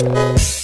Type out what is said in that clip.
you